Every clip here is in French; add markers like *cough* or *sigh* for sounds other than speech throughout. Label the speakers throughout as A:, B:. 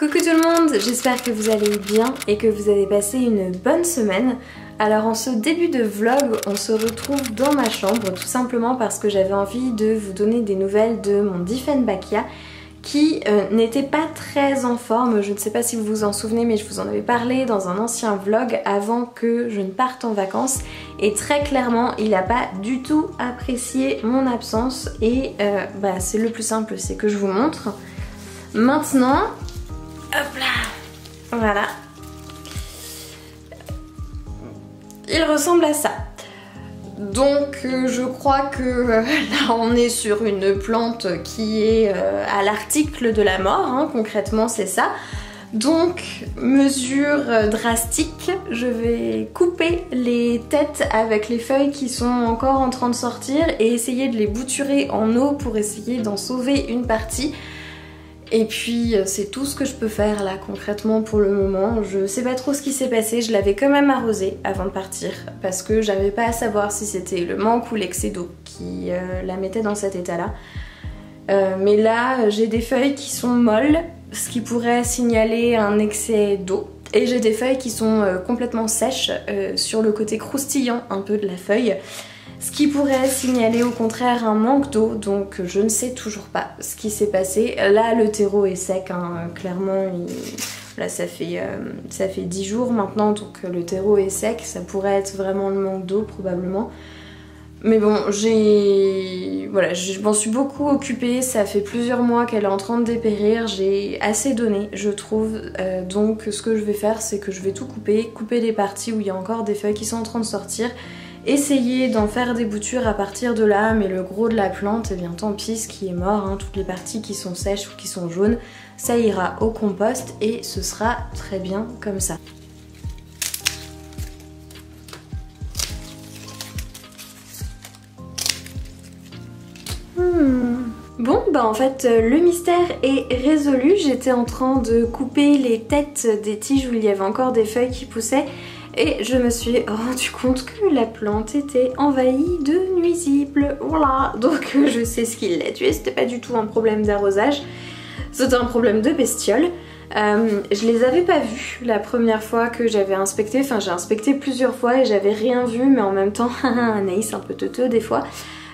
A: Coucou tout le monde, j'espère que vous allez bien et que vous avez passé une bonne semaine. Alors en ce début de vlog, on se retrouve dans ma chambre tout simplement parce que j'avais envie de vous donner des nouvelles de mon Diefenbachia qui euh, n'était pas très en forme. Je ne sais pas si vous vous en souvenez mais je vous en avais parlé dans un ancien vlog avant que je ne parte en vacances et très clairement il n'a pas du tout apprécié mon absence et euh, bah, c'est le plus simple c'est que je vous montre. Maintenant, hop là, voilà, il ressemble à ça. Donc euh, je crois que euh, *laughs* là on est sur une plante qui est euh, à l'article de la mort, hein, concrètement c'est ça. Donc mesure drastique, je vais couper les têtes avec les feuilles qui sont encore en train de sortir et essayer de les bouturer en eau pour essayer d'en sauver une partie. Et puis euh, c'est tout ce que je peux faire là concrètement pour le moment. Je sais pas trop ce qui s'est passé, je l'avais quand même arrosé avant de partir parce que j'avais pas à savoir si c'était le manque ou l'excès d'eau qui euh, la mettait dans cet état là. Euh, mais là j'ai des feuilles qui sont molles, ce qui pourrait signaler un excès d'eau. Et j'ai des feuilles qui sont complètement sèches sur le côté croustillant un peu de la feuille ce qui pourrait signaler au contraire un manque d'eau, donc je ne sais toujours pas ce qui s'est passé. Là, le terreau est sec, hein, clairement, là ça fait, euh, ça fait 10 jours maintenant, donc le terreau est sec, ça pourrait être vraiment le manque d'eau probablement. Mais bon, j'ai... Voilà, je m'en suis beaucoup occupée, ça fait plusieurs mois qu'elle est en train de dépérir, j'ai assez donné, je trouve. Euh, donc ce que je vais faire, c'est que je vais tout couper, couper les parties où il y a encore des feuilles qui sont en train de sortir, essayer d'en faire des boutures à partir de là, mais le gros de la plante, eh bien tant pis, ce qui est mort, hein, toutes les parties qui sont sèches ou qui sont jaunes, ça ira au compost et ce sera très bien comme ça. Hmm. Bon bah en fait le mystère est résolu, j'étais en train de couper les têtes des tiges où il y avait encore des feuilles qui poussaient et je me suis rendu compte que la plante était envahie de nuisibles. Voilà, donc *laughs* je sais ce qui l'a tué, c'était pas du tout un problème d'arrosage, c'était un problème de bestiole. Euh, je les avais pas vus la première fois que j'avais inspecté, enfin j'ai inspecté plusieurs fois et j'avais rien vu mais en même temps, *laughs* Anaïs un peu teuteux des fois,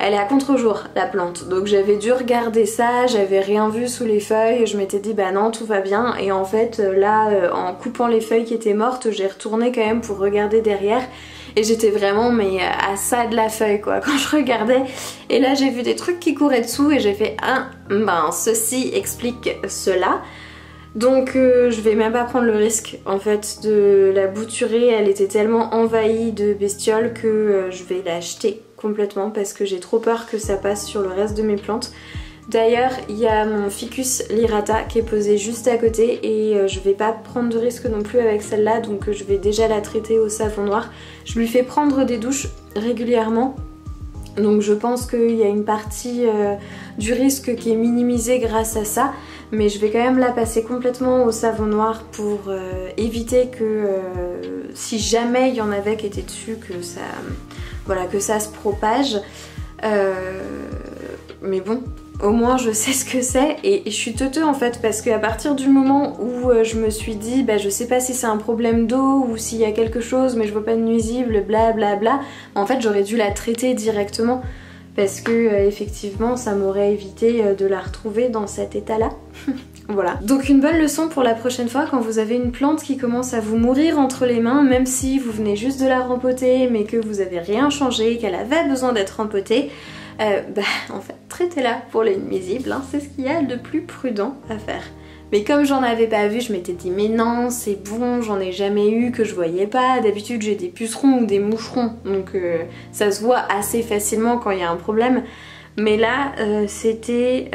A: elle est à contre-jour la plante. Donc j'avais dû regarder ça, j'avais rien vu sous les feuilles, je m'étais dit bah non tout va bien. Et en fait euh, là euh, en coupant les feuilles qui étaient mortes j'ai retourné quand même pour regarder derrière. Et j'étais vraiment mais à ça de la feuille quoi *laughs* quand je regardais. Et là j'ai vu des trucs qui couraient dessous et j'ai fait ah ben ceci explique cela. Donc euh, je vais même pas prendre le risque en fait de la bouturer, elle était tellement envahie de bestioles que je vais l'acheter complètement parce que j'ai trop peur que ça passe sur le reste de mes plantes. D'ailleurs, il y a mon ficus lirata qui est posé juste à côté et euh, je vais pas prendre de risque non plus avec celle-là donc euh, je vais déjà la traiter au savon noir. Je lui fais prendre des douches régulièrement donc je pense qu'il y a une partie euh, du risque qui est minimisée grâce à ça mais je vais quand même la passer complètement au savon noir pour éviter que si jamais il y en avait qui étaient dessus que ça voilà, que ça se propage. Euh, mais bon, au moins je sais ce que c'est. Et, je suis teuteux en fait parce qu'à partir du moment où euh, je me suis dit bah je sais pas si c'est un problème d'eau ou s'il y a quelque chose mais je vois pas de nuisible bla bla bla en fait j'aurais dû la traiter directement. Parce que euh, effectivement ça m'aurait évité de la retrouver dans cet état là *laughs* Voilà. Donc une bonne leçon pour la prochaine fois quand vous avez une plante qui commence à vous mourir entre les mains, même si vous venez juste de la rempoter mais que vous avez rien changé, qu'elle avait besoin d'être rempotée, euh, *laughs* bah en fait traitez-la pour les nuisibles, hein. c'est ce qu'il y a de plus prudent à faire. Mais comme j'en avais pas vu, je m'étais dit mais non, c'est bon, j'en ai jamais eu que je voyais pas. D'habitude j'ai des pucerons ou des moucherons, donc euh, ça se voit assez facilement quand il y a un problème. Mais là, euh, c'était...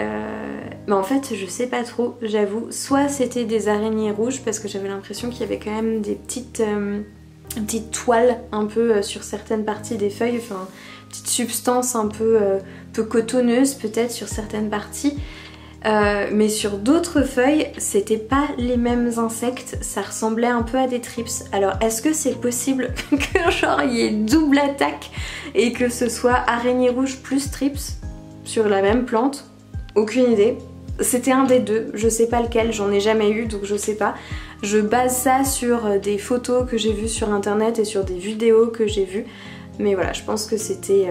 A: mais en fait, je sais pas trop, j'avoue. Soit c'était des araignées rouges, parce que j'avais l'impression qu'il y avait quand même des petites, euh, petites toiles un peu sur certaines parties des feuilles, enfin, petite substance un peu, peu cotonneuse peut-être sur certaines parties. mais sur d'autres feuilles, c'était pas les mêmes insectes, ça ressemblait un peu à des trips. Alors est-ce que c'est possible *laughs* que genre il y ait double attaque et que ce soit araignée rouge plus trips sur la même plante? Aucune idée. C'était un des deux, je sais pas lequel, j'en ai jamais eu donc je sais pas. Je base ça sur euh, des photos que j'ai vues sur internet et sur des vidéos que j'ai vues. Mais voilà, je pense que c'était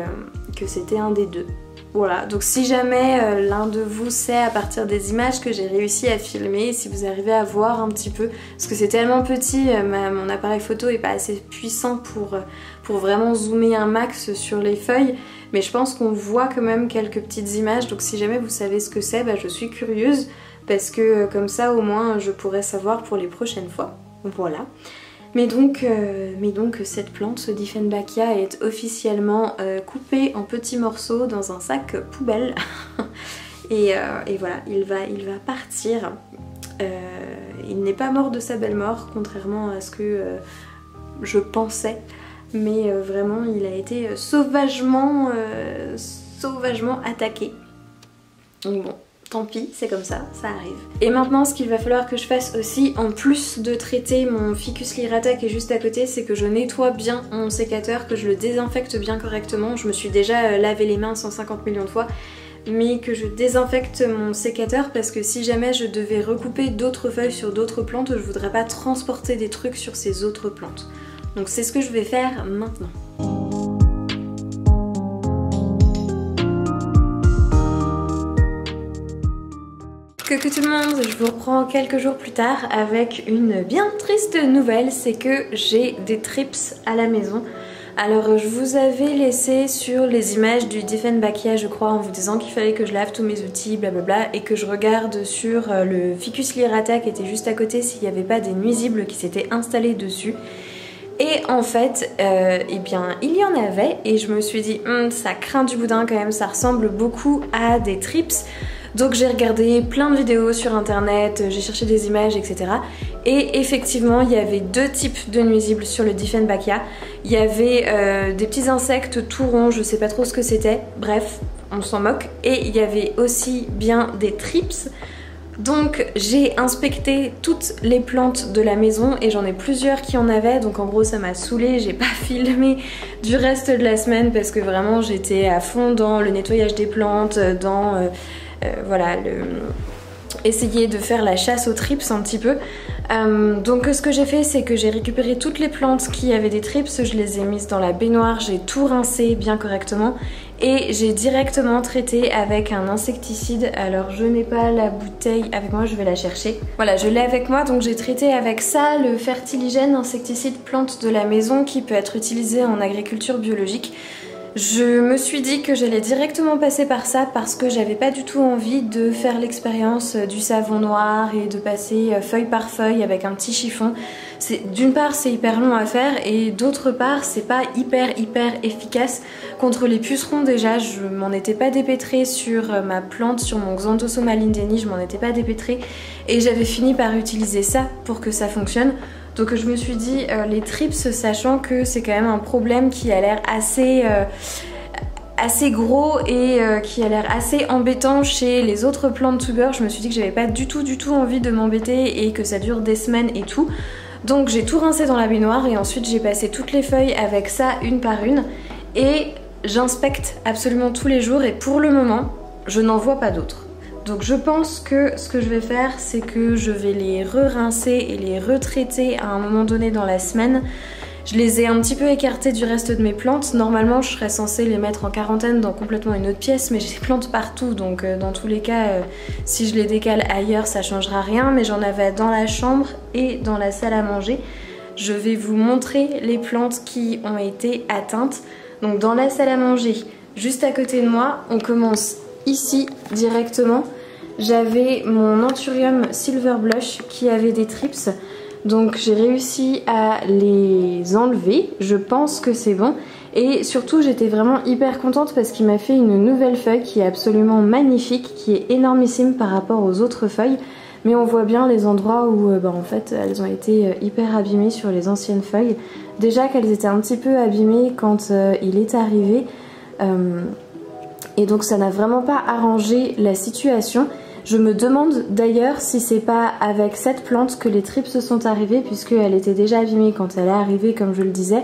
A: c'était un des deux. Voilà, donc si jamais euh, l'un de vous sait à partir des images que j'ai réussi à filmer, si vous arrivez à voir un petit peu, parce que c'est tellement petit, euh, mon appareil photo est pas assez puissant euh, pour vraiment zoomer un max sur les feuilles, mais je pense qu'on voit quand même quelques petites images, donc si jamais vous savez ce que c'est, bah, je suis curieuse, parce que comme ça au moins je pourrais savoir pour les prochaines fois. Voilà. Mais donc, euh, mais donc cette plante, ce Diefenbachia, est officiellement euh, coupée en petits morceaux dans un sac poubelle. *laughs* Euh, et, voilà, il va, il va partir. il n'est pas mort de sa belle mort, contrairement à ce que je pensais. Mais vraiment, il a été sauvagement, sauvagement attaqué. Donc bon, tant pis, c'est comme ça, ça arrive. Et maintenant, ce qu'il va falloir que je fasse aussi, en plus de traiter mon ficus lirata qui est juste à côté, c'est que je nettoie bien mon sécateur, que je le désinfecte bien correctement. Je me suis déjà euh, lavé les mains 150 millions de fois mais que je désinfecte mon sécateur parce que si jamais je devais recouper d'autres feuilles sur d'autres plantes, je voudrais pas transporter des trucs sur ces autres plantes. Donc c'est ce que je vais faire maintenant. Coucou tout le monde, je vous reprends quelques jours plus tard avec une bien triste nouvelle, c'est que j'ai des trips à la maison. Alors je vous avais laissé sur les images du Diefenbachia je crois en vous disant qu'il fallait que je lave tous mes outils blablabla et que je regarde sur euh, le Ficus lirata qui était juste à côté s'il n'y avait pas des nuisibles qui s'étaient installés dessus. Et en fait, euh, eh bien, il y en avait et je me suis dit, hum, ça craint du boudin quand même, ça ressemble beaucoup à des trips. Donc j'ai regardé plein de vidéos sur internet, j'ai cherché des images, etc. Et effectivement, il y avait deux types de nuisibles sur le Diefenbachia. Il y avait euh, des petits insectes tout ronds, je sais pas trop ce que c'était, bref, on s'en moque. Et il y avait aussi bien des trips. Donc j'ai inspecté toutes les plantes de la maison et j'en ai plusieurs qui en avaient donc en gros ça m'a saoulé, j'ai pas *laughs* filmé du reste de la semaine parce que vraiment j'étais à fond dans le nettoyage des plantes, dans euh, euh, voilà, essayer de faire la chasse aux trips un petit peu. Euh, donc ce que j'ai fait c'est que j'ai récupéré toutes les plantes qui avaient des trips, je les ai mises dans la baignoire, j'ai tout rincé bien correctement et j'ai directement traité avec un insecticide. Alors je n'ai pas la bouteille avec moi, je vais la chercher. Voilà, je l'ai avec moi donc j'ai traité avec ça le fertiligène insecticide plante de la maison qui peut être utilisé en agriculture biologique. Je me suis dit que j'allais directement passer par ça parce que j'avais pas du tout envie de faire l'expérience du savon noir et de passer euh, feuille par feuille avec un petit chiffon. D'une part c'est hyper long à faire et d'autre part c'est pas hyper hyper efficace contre les pucerons déjà je m'en étais pas dépêtrée sur euh, ma plante sur mon Xanthosoma lindeni je m'en étais pas dépêtrée et j'avais fini par utiliser ça pour que ça fonctionne donc je me suis dit euh, les trips sachant que c'est quand même un problème qui a l'air assez euh, assez gros et euh, qui a l'air assez embêtant chez les autres plantes tubers. Je me suis dit que j'avais pas du tout du tout envie de m'embêter et que ça dure des semaines et tout. Donc j'ai tout rincé dans la baignoire et ensuite j'ai passé toutes les feuilles avec ça une par une et j'inspecte absolument tous les jours et pour le moment je n'en vois pas d'autres. Donc je pense que ce que je vais faire, c'est que je vais les re-rincer et les retraiter à un moment donné dans la semaine. Je les ai un petit peu écartés du reste de mes plantes. Normalement, je serais censée les mettre en quarantaine dans complètement une autre pièce, mais j'ai des plantes partout, donc euh, dans tous les cas, euh, si je les décale ailleurs, ça changera rien. Mais j'en avais dans la chambre et dans la salle à manger. Je vais vous montrer les plantes qui ont été atteintes. Donc dans la salle à manger, juste à côté de moi, on commence ici directement. J'avais mon Anthurium Silver Blush qui avait des trips. Donc j'ai réussi à les enlever. Je pense que c'est bon. Et surtout j'étais vraiment hyper contente parce qu'il m'a fait une nouvelle feuille qui est absolument magnifique qui est énormissime par rapport aux autres feuilles. Mais on voit bien les endroits où euh, bah, en fait elles ont été euh, hyper abîmées sur les anciennes feuilles. Déjà qu'elles étaient un petit peu abîmées quand euh, il est arrivé et donc ça n'a vraiment pas arrangé la situation. Je me demande d'ailleurs si c'est pas avec cette plante que les tripes se sont arrivées puisqu'elle était déjà abîmée quand elle est arrivée comme je le disais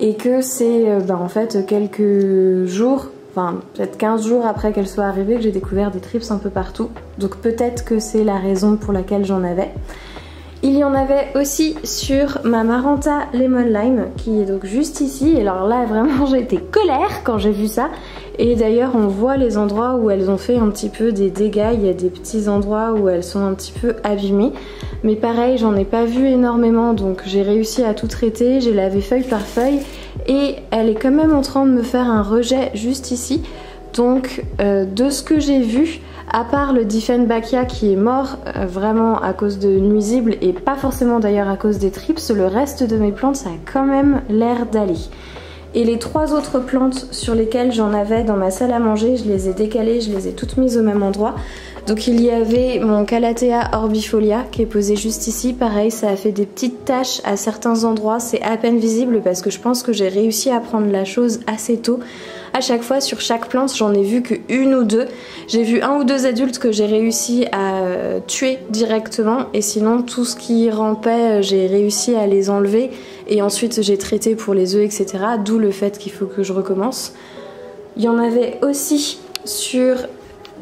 A: et que c'est euh, bah, en fait quelques jours, enfin peut-être 15 jours après qu'elle soit arrivée que j'ai découvert des trips un peu partout. Donc peut-être que c'est la raison pour laquelle j'en avais. Il y en avait aussi sur ma Maranta Lemon Lime qui est donc juste ici. Et alors là vraiment *laughs* été colère quand j'ai vu ça. Et d'ailleurs on voit les endroits où elles ont fait un petit peu des dégâts. Il y a des petits endroits où elles sont un petit peu abîmées. Mais pareil j'en ai pas vu énormément donc j'ai réussi à tout traiter. J'ai lavé feuille par feuille. Et elle est quand même en train de me faire un rejet juste ici. Donc euh, de ce que j'ai vu, à part le Diefenbachia qui est mort euh, vraiment à cause de nuisibles et pas forcément d'ailleurs à cause des trips, le reste de mes plantes ça a quand même l'air d'aller. Et les trois autres plantes sur lesquelles j'en avais dans ma salle à manger, je les ai décalées, je les ai toutes mises au même endroit. Donc il y avait mon Calathea orbifolia qui est posé juste ici. Pareil, ça a fait des petites taches à certains endroits. C'est à peine visible parce que je pense que j'ai réussi à prendre la chose assez tôt. À chaque fois, sur chaque plante, j'en ai vu que une ou deux. J'ai vu un ou deux adultes que j'ai réussi à euh, tuer directement. Et sinon, tout ce qui rampait, euh, j'ai réussi à les enlever. Et ensuite, j'ai traité pour les œufs, etc. D'où le fait qu'il faut que je recommence. Il y en avait aussi sur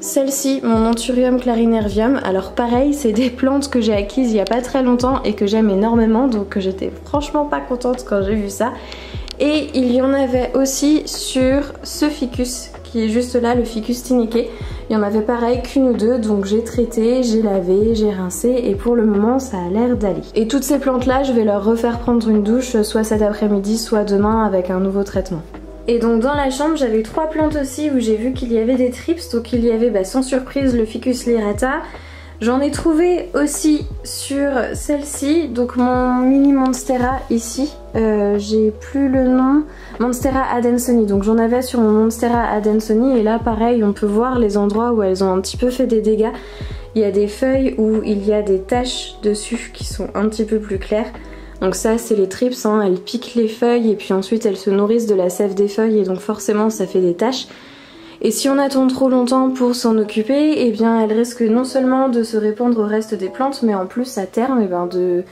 A: celle-ci, mon Anthurium clarinervium, alors pareil, c'est des plantes que j'ai acquises il n'y a pas très longtemps et que j'aime énormément, donc j'étais franchement pas contente quand j'ai vu ça. Et il y en avait aussi sur ce ficus qui est juste là, le ficus tiniqué. Il y en avait pareil qu'une ou deux, donc j'ai traité, j'ai lavé, j'ai rincé et pour le moment ça a l'air d'aller. Et toutes ces plantes là, je vais leur refaire prendre une douche soit cet après-midi, soit demain avec un nouveau traitement. Et donc dans la chambre j'avais trois plantes aussi où j'ai vu qu'il y avait des trips, donc il y avait bah, sans surprise le Ficus lirata. J'en ai trouvé aussi sur celle-ci, donc mon mini Monstera ici, euh, j'ai plus le nom, Monstera Adensoni, donc j'en avais sur mon Monstera Adensoni et là pareil on peut voir les endroits où elles ont un petit peu fait des dégâts. Il y a des feuilles où il y a des taches dessus qui sont un petit peu plus claires. Donc ça c'est les trips, hein. elles piquent les feuilles et puis ensuite elles se nourrissent de la sève des feuilles et donc forcément ça fait des taches. Et si on attend trop longtemps pour s'en occuper, eh bien elles risquent non seulement de se répandre au reste des plantes, mais en plus à terme eh ben, de,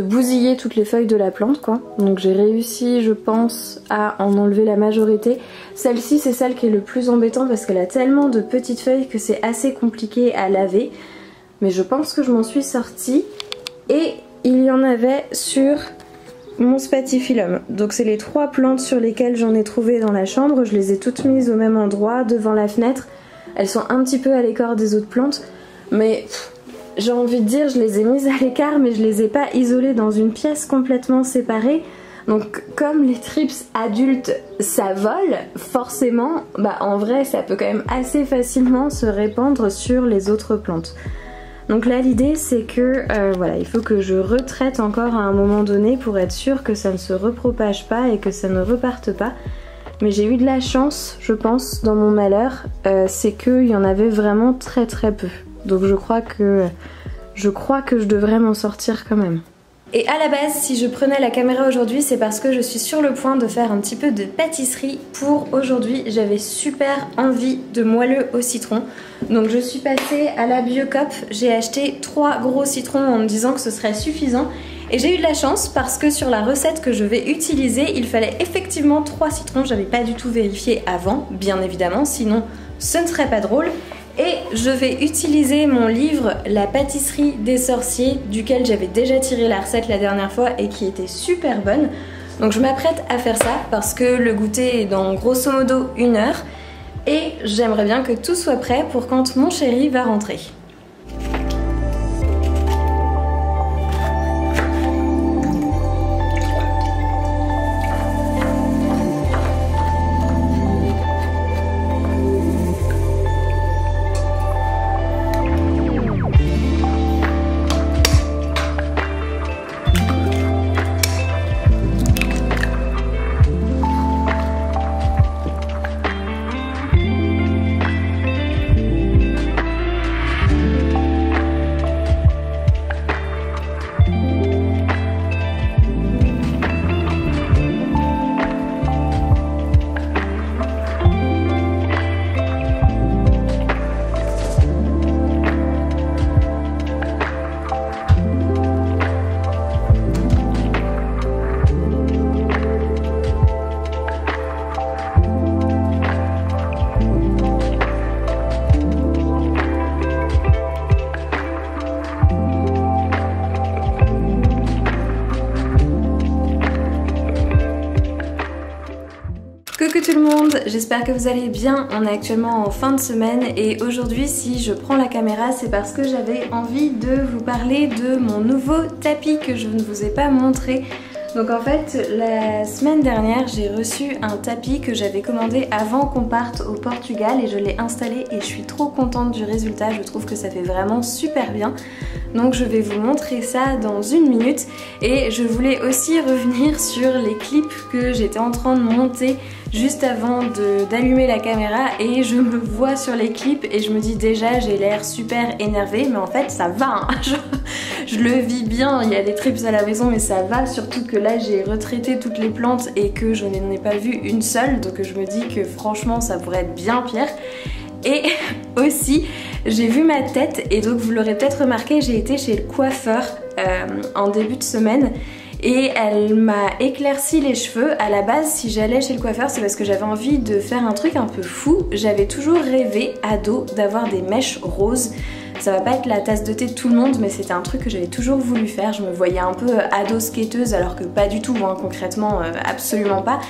A: bousiller toutes les feuilles de la plante quoi. Donc j'ai réussi je pense à en enlever la majorité. Celle-ci c'est celle qui est le plus embêtante parce qu'elle a tellement de petites feuilles que c'est assez compliqué à laver. Mais je pense que je m'en suis sortie. Et il y en avait sur mon spatifilum. Donc c'est les trois plantes sur lesquelles j'en ai trouvé dans la chambre. Je les ai toutes mises au même endroit, devant la fenêtre. Elles sont un petit peu à l'écart des autres plantes. Mais j'ai envie de dire, je les ai mises à l'écart, mais je les ai pas isolées dans une pièce complètement séparée. Donc comme les trips adultes ça vole, forcément, bah en vrai ça peut quand même assez facilement se répandre sur les autres plantes. Donc là l'idée c'est que euh, voilà, il faut que je retraite encore à un moment donné pour être sûr que ça ne se repropage pas et que ça ne reparte pas. Mais j'ai eu de la chance, je pense, dans mon malheur, euh, c'est qu'il y en avait vraiment très très peu. Donc je crois que je crois que je devrais m'en sortir quand même. Et à la base, si je prenais la caméra aujourd'hui, c'est parce que je suis sur le point de faire un petit peu de pâtisserie pour aujourd'hui. J'avais super envie de moelleux au citron. Donc je suis passée à la Biocop, j'ai acheté trois gros citrons en me disant que ce serait suffisant. Et j'ai eu de la chance parce que sur la recette que je vais utiliser, il fallait effectivement trois citrons. J'avais pas du tout vérifié avant, bien évidemment, sinon ce ne serait pas drôle. Et je vais utiliser mon livre La pâtisserie des sorciers duquel j'avais déjà tiré la recette la dernière fois et qui était super bonne. Donc je m'apprête à faire ça parce que le goûter est dans grosso modo une heure et j'aimerais bien que tout soit prêt pour quand mon chéri va rentrer. Coucou tout le monde, j'espère que vous allez bien. On est actuellement en fin de semaine et aujourd'hui si je prends la caméra c'est parce que j'avais envie de vous parler de mon nouveau tapis que je ne vous ai pas montré. Donc en fait, la semaine dernière, j'ai reçu un tapis que j'avais commandé avant qu'on parte au Portugal et je l'ai installé et je suis trop contente du résultat. Je trouve que ça fait vraiment super bien. Donc je vais vous montrer ça dans une minute et je voulais aussi *laughs* revenir sur les clips que j'étais en train de monter juste avant d'allumer la caméra et je me vois sur les clips et je me dis déjà j'ai l'air super énervée mais en fait ça va, hein. *laughs* je, le vis bien, il y a des trips à la maison mais ça va surtout que là j'ai retraité toutes les plantes et que je n'en ai pas vu une seule donc je me dis que franchement ça pourrait être bien pire et *laughs* aussi, j'ai vu ma tête et donc vous l'aurez peut-être remarqué, j'ai été chez le coiffeur euh, en début de semaine et elle m'a éclairci les cheveux. À la base, si j'allais chez le coiffeur, c'est parce que j'avais envie de faire un truc un peu fou. J'avais toujours rêvé, ado, d'avoir des mèches roses. Ça va pas être la tasse de thé de tout le monde, mais c'était un truc que j'avais toujours voulu faire. Je me voyais un peu ado skateuse, alors que pas du tout, hein, concrètement, euh, absolument pas.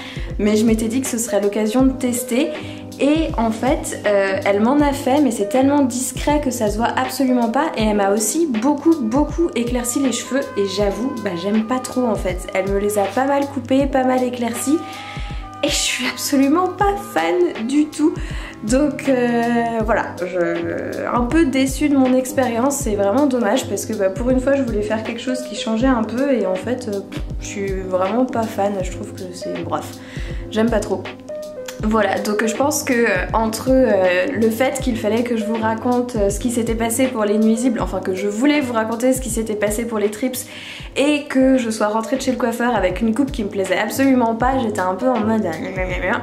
A: Mais je m'étais dit que ce serait l'occasion de tester. Et en fait, euh, elle m'en a fait, mais c'est tellement discret que ça se voit absolument pas. Et elle m'a aussi beaucoup, beaucoup éclairci les cheveux. Et j'avoue, bah, j'aime pas trop en fait. Elle me les a pas mal coupés, pas mal éclaircis. Et je suis absolument pas fan du tout. Donc euh, voilà, je, un peu déçue de mon expérience, c'est vraiment dommage parce que bah, pour une fois je voulais faire quelque chose qui changeait un peu et en fait euh, je suis vraiment pas fan, je trouve que c'est bref, j'aime pas trop. Voilà, donc je pense que euh, entre euh, le fait qu'il fallait que je vous raconte euh, ce qui s'était passé pour les nuisibles, enfin que je voulais vous raconter ce qui s'était passé pour les trips et que je sois rentrée de chez le coiffeur avec une coupe qui me plaisait absolument pas, j'étais un peu en mode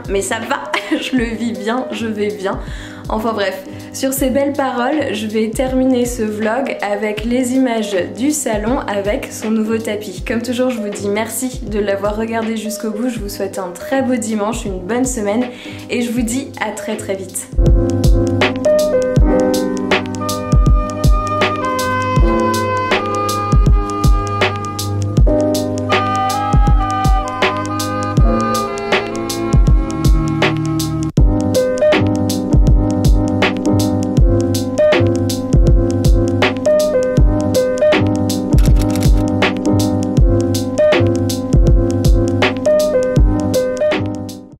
A: mais ça va, *laughs* je le vis bien, je vais bien. Enfin bref, sur ces belles paroles, je vais terminer ce vlog avec les images du salon avec son nouveau tapis. Comme toujours, je vous dis merci de l'avoir regardé jusqu'au bout. Je vous souhaite un très beau dimanche, une bonne semaine et je vous dis à très très vite.